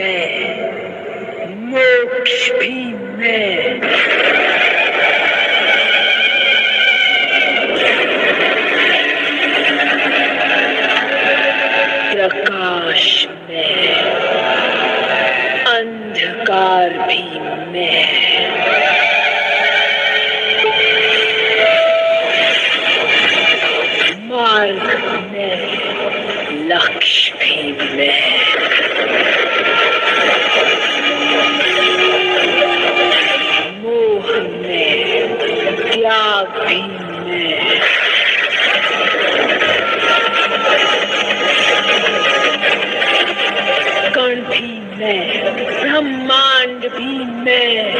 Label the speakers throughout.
Speaker 1: मैं मोक्ष भी मैं। प्रकाश में। मैं कण भी मैं ब्रह्मांड भी मैं।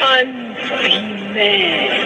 Speaker 1: अंत भी मैं।